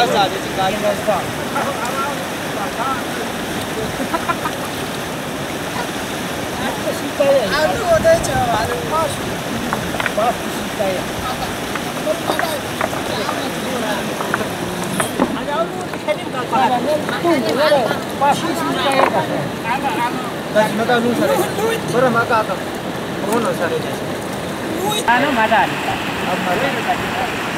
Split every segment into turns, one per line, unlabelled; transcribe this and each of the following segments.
朝出て帰りました。
Ano madali?
Ano madali?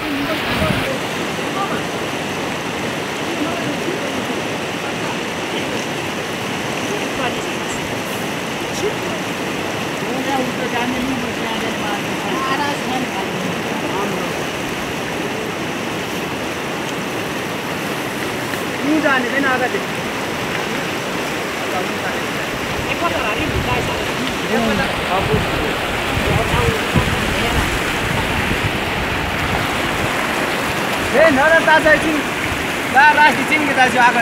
जाने छैन अगाडि ए नर ताजा चिङ ला राखी चिङ्गे दाजु आएको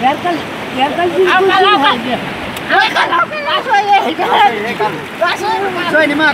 melang melang. Ngale udah फेरि काट्छ बुटी बुटी फेरि
Malaysia ada tuh.
उहाँको हुट
Bagus kan tulis.
हेरकल हेरकल
सोही नि मा